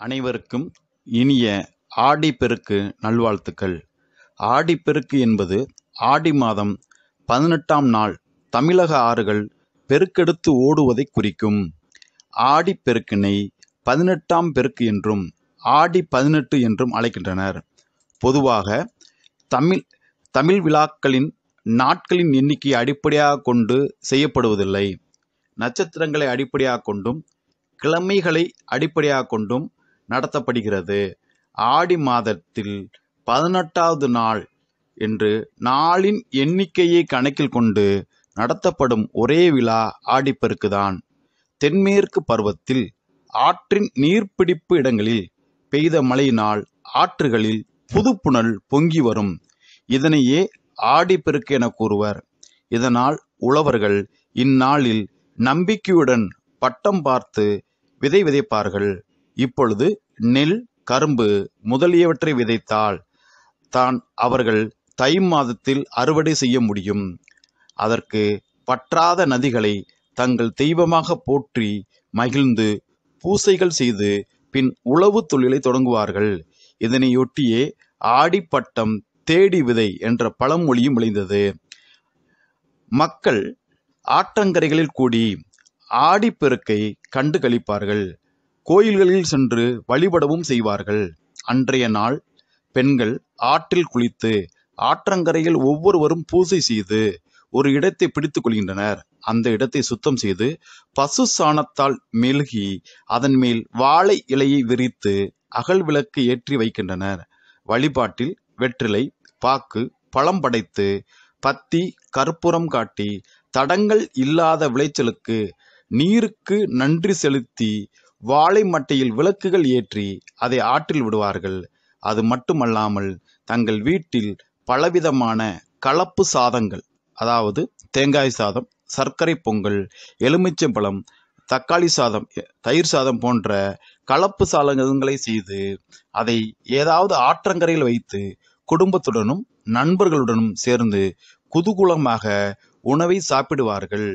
அனைவருக்கும் இனிய ஆடிப்பெருக்கு நல்வாழ்த்துக்கள். ஆடிப்பெருக்கு என்பது ஆடி மாதம் பதினெட்டாம் நாள் தமிழக ஆறுகள் பெருக்கெடுத்து ஓடுவதைக் குறிக்கும். ஆடிப்பெருக்கினை பதினெட்டாம் பெருக்கு என்றும் ஆடி பதினெட்டு என்றும் அழைக்கின்றனர். பொதுவாக தமிழ் தமிழ் விழாக்களின் நாட்களின் எண்ணிக்கையை அடிப்படையாக கொண்டு செய்யப்படுவதில்லை. நட்சத்திரங்களை அடிப்படையாக கொண்டும் கிழமைகளை அடிப்படையாக கொண்டும் நடத்தப்படுகிறது. ஆடி மாதத்தில் பதினெட்டாவது நாள் என்று நாளின் எண்ணிக்கையை கணக்கில் கொண்டு நடத்தப்படும் ஒரே விழா ஆடிப்பெருக்குதான். தென்மேற்கு பருவத்தில் ஆற்றின் நீர்பிடிப்பு இடங்களில் பெய்த மழையினால் ஆற்றுகளில் புதுப்புணல் பொங்கி வரும். இதனையே ஆடிப்பெருக்கு என கூறுவர். இதனால் உழவர்கள் இந்நாளில் நம்பிக்கையுடன் பட்டம் பார்த்து விதை விதைப்பார்கள். இப்பொழுது நெல் கரும்பு முதலியவற்றை விதைத்தால் தான் அவர்கள் தை மாதத்தில் அறுவடை செய்ய முடியும். அதற்கு பற்றாத நதிகளை தங்கள் தெய்வமாக போற்றி மகிழ்ந்து பூசைகள் செய்து பின் உழவு தொழிலை தொடங்குவார்கள். இதனையொட்டியே ஆடிப்பட்டம் தேடி விதை என்ற பழமொழியும் விளைந்தது. மக்கள் ஆற்றங்கரைகளில் கூடி ஆடிப்பெருக்கை கண்டு கழிப்பார்கள் கோயில்களில் சென்று வழிபடவும் செய்வார்கள். அன்றைய நாள் பெண்கள் ஆற்றில் குளித்து ஆற்றங்கரையில் ஒவ்வொருவரும் பூசை செய்து ஒரு இடத்தை பிடித்துக் கொள்கின்றனர். அந்த இடத்தை சுத்தம் செய்து பசு சாணத்தால் மெழுகி அதன் மேல் வாழை இலையை விரித்து அகல் விளக்கு ஏற்றி வைக்கின்றனர். வழிபாட்டில் வெற்றிலை பாக்கு பழம் படைத்து பத்தி கற்பூரம் காட்டி தடங்கள் இல்லாத விளைச்சலுக்கு நீருக்கு நன்றி செலுத்தி வாழை மட்டையில் விளக்குகள் ஏற்றி அதை ஆற்றில் விடுவார்கள். அது மட்டுமல்லாமல் தங்கள் வீட்டில் பலவிதமான கலப்பு சாதங்கள் அதாவது தேங்காய் சாதம் சர்க்கரை பொங்கல் எலுமிச்சம்பழம் தக்காளி சாதம் தயிர் சாதம் போன்ற கலப்பு சாதங்களை செய்து அதை ஏதாவது ஆற்றங்கரையில் வைத்து குடும்பத்துடனும் நண்பர்களுடனும் சேர்ந்து குதூகூலமாக உணவை சாப்பிடுவார்கள்.